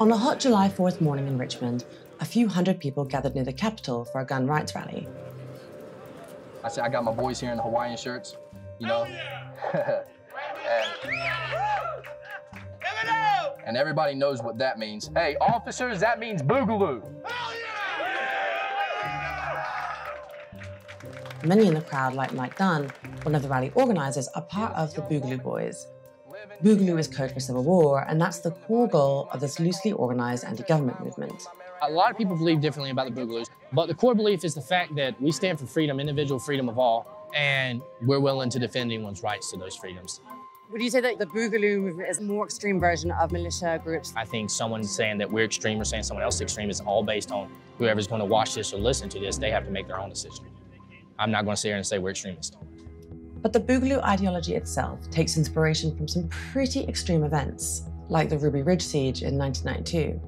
On a hot July 4th morning in Richmond, a few hundred people gathered near the Capitol for a gun rights rally. I said, I got my boys here in the Hawaiian shirts, you know? and, and everybody knows what that means. Hey, officers, that means boogaloo. Many in the crowd, like Mike Dunn, one of the rally organizers, are part of the Boogaloo Bois. Boogaloo is code for civil war, and that's the core goal of this loosely organized anti-government movement. A lot of people believe differently about the Boogaloos, but the core belief is the fact that we stand for freedom, individual freedom of all, and we're willing to defend anyone's rights to those freedoms. Would you say that the Boogaloo movement is a more extreme version of militia groups? I think someone saying that we're extreme or saying someone else is extreme is all based on whoever's going to watch this or listen to this, they have to make their own decision. I'm not going to sit here and say we're extremists. But the Boogaloo ideology itself takes inspiration from some pretty extreme events, like the Ruby Ridge siege in 1992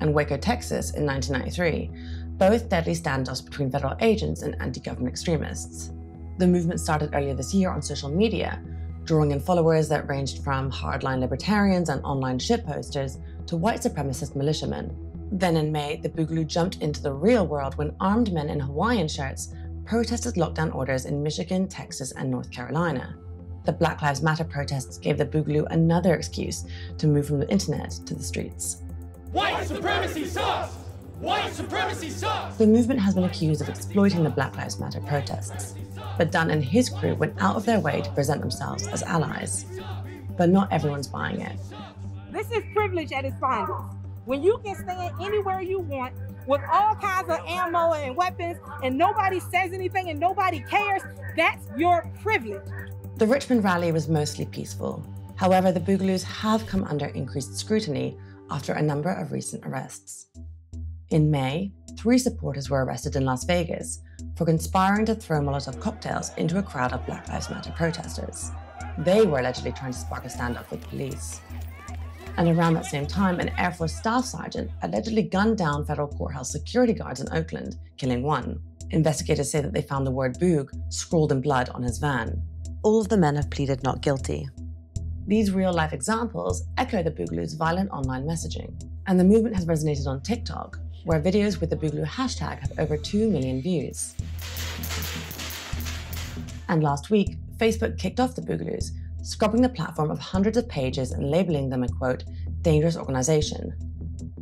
and Waco, Texas in 1993, both deadly standoffs between federal agents and anti-government extremists. The movement started earlier this year on social media, drawing in followers that ranged from hardline libertarians and online shit posters to white supremacist militiamen. Then in May, the Boogaloo jumped into the real world when armed men in Hawaiian shirts protested lockdown orders in Michigan, Texas, and North Carolina. The Black Lives Matter protests gave the Boogaloo another excuse to move from the internet to the streets. White supremacy sucks! White supremacy sucks! The movement has been accused of exploiting the Black Lives Matter protests, but Dunn and his crew went out of their way to present themselves as allies. But not everyone's buying it. This is privilege at its finest. When you can stand anywhere you want with all kinds of ammo and weapons, and nobody says anything and nobody cares, that's your privilege. The Richmond rally was mostly peaceful. However, the Boogaloos have come under increased scrutiny after a number of recent arrests. In May, three supporters were arrested in Las Vegas for conspiring to throw Molotov cocktails into a crowd of Black Lives Matter protesters. They were allegedly trying to spark a standoff with police. And around that same time, an Air Force staff sergeant allegedly gunned down federal courthouse security guards in Oakland, killing one. Investigators say that they found the word boog scrawled in blood on his van. All of the men have pleaded not guilty. These real life examples echo the Boogaloo's violent online messaging, and the movement has resonated on TikTok, where videos with the Boogaloo hashtag have over 2 million views. And last week, Facebook kicked off the Boogaloos scrubbing the platform of hundreds of pages and labeling them a quote, dangerous organization.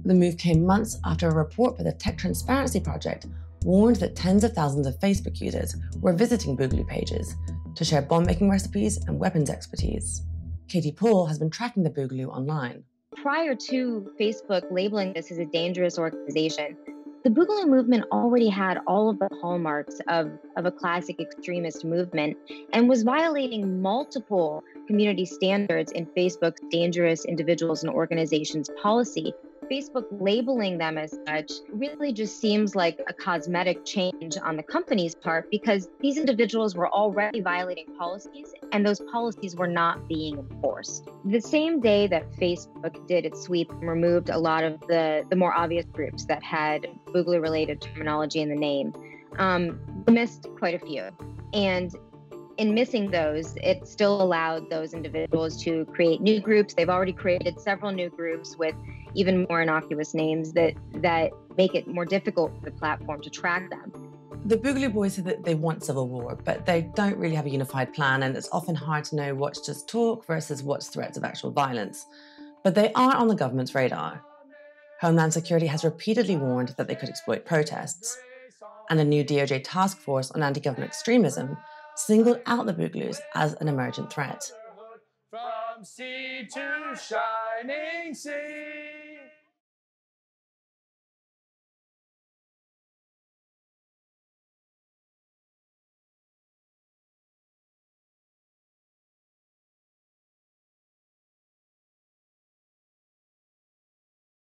The move came months after a report by the Tech Transparency Project warned that tens of thousands of Facebook users were visiting Boogaloo pages to share bomb making recipes and weapons expertise. Katie Paul has been tracking the Boogaloo online. Prior to Facebook labeling this as a dangerous organization, the Boogaloo movement already had all of the hallmarks of, of a classic extremist movement and was violating multiple community standards in Facebook's dangerous individuals and organizations policy. Facebook labeling them as such really just seems like a cosmetic change on the company's part because these individuals were already violating policies and those policies were not being enforced. The same day that Facebook did its sweep and removed a lot of the, the more obvious groups that had Boogaloo related terminology in the name, um, missed quite a few. And in missing those, it still allowed those individuals to create new groups. They've already created several new groups with even more innocuous names that that make it more difficult for the platform to track them. The Boogaloo Bois say that they want civil war, but they don't really have a unified plan, and it's often hard to know what's just talk versus what's threats of actual violence. But they are on the government's radar. Homeland Security has repeatedly warned that they could exploit protests. And a new DOJ task force on anti government extremism singled out the Boogaloos as an emergent threat. From sea to shining sea.